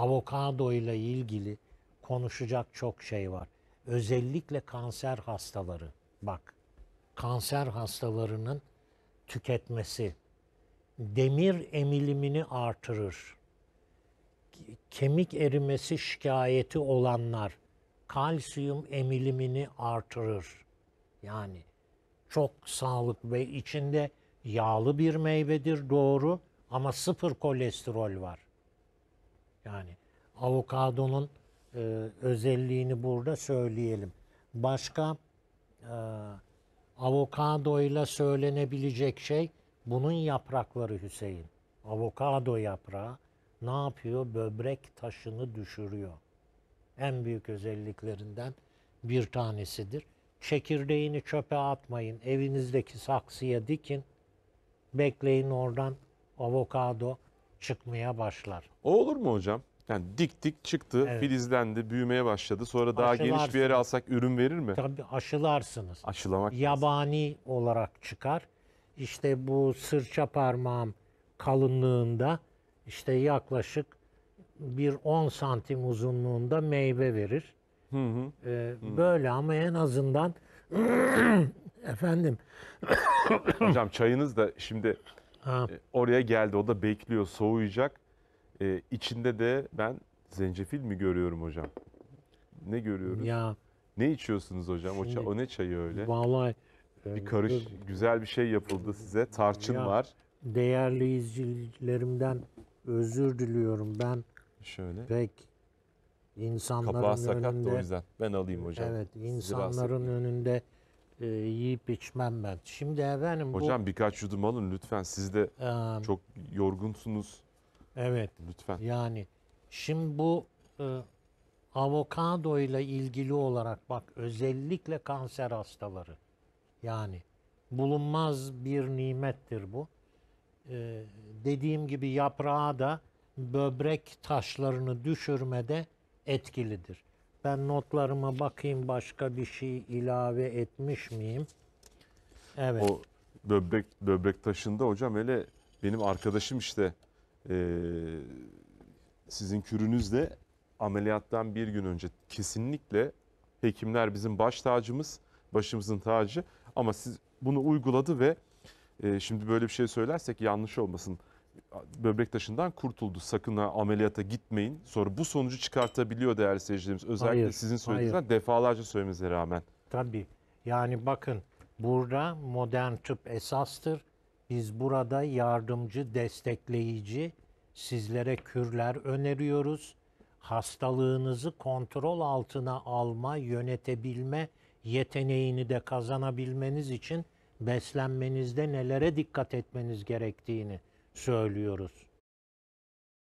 avokado ile ilgili konuşacak çok şey var. Özellikle kanser hastaları. Bak, kanser hastalarının tüketmesi demir emilimini artırır. Ke- Kemik erimesi şikayeti olanlar kalsiyum emilimini artırır. Yani çok sağlıklı ve içinde yağlı bir meyvedir doğru ama sıfır kolesterol var. Yani avokadonun e, özelliğini burada söyleyelim. Başka e, avokadoyla söylenebilecek şey bunun yaprakları Hüseyin. Avokado yaprağı ne yapıyor? Böbrek taşını düşürüyor. En büyük özelliklerinden bir tanesidir. Çekirdeğini çöpe atmayın. Evinizdeki saksıya dikin. Bekleyin oradan avokado çıkmaya başlar. O olur mu hocam? Yani diktik çıktı, Evet. filizlendi, büyümeye başladı. Sonra daha geniş bir yere alsak ürün verir mi? Tabii aşılarsınız. Aşılamak lazım. Yabani olarak çıkar. İşte bu sırça parmağım kalınlığında işte yaklaşık bir 10 santim uzunluğunda meyve verir. Hı hı. Ee, Böyle ama en azından efendim Hocam çayınız da şimdi ha, e, oraya geldi. O da bekliyor, soğuyacak. E, içinde de ben zencefil mi görüyorum hocam? Ne görüyoruz? ya Ne içiyorsunuz hocam? O, ça- Şimdi- o ne çayı öyle? vallahi Bir karış, güzel bir şey yapıldı size. Tarçın Ya. var. değerli izleyicilerimden özür diliyorum. Ben Şöyle. pek insanların Kapağı sakat da o önünde yüzden. Ben alayım hocam. Evet, insanların önünde e, yiyip içmem ben. Şimdi efendim Hocam birkaç yudum alın lütfen. Siz de bu e, çok yorgunsunuz. evet Lütfen. yani şimdi bu e, avokado ile ilgili olarak bak özellikle kanser hastaları yani bulunmaz bir nimettir bu. E, dediğim gibi yaprağı da böbrek taşlarını düşürmede etkilidir. Ben notlarıma bakayım başka bir şey ilave etmiş miyim? Evet. O böbrek böbrek taşında hocam hele benim arkadaşım işte eee, sizin kürünüzle ameliyattan bir gün önce kesinlikle hekimler bizim baş tacımız, başımızın tacı ama siz bunu uyguladı ve eee, şimdi böyle bir şey söylersek yanlış olmasın. Böbrek taşından kurtuldu. Sakın ha ameliyata gitmeyin. Sonra bu sonucu çıkartabiliyor değerli seyircilerimiz. Özellikle Hayır, sizin hayır. söylediğinizden defalarca söylemenize rağmen. Tabii. Yani bakın burada modern tıp esastır. Biz burada yardımcı, destekleyici sizlere kürler öneriyoruz. Hastalığınızı kontrol altına alma, yönetebilme yeteneğini de kazanabilmeniz için beslenmenizde nelere dikkat etmeniz gerektiğini söylüyoruz.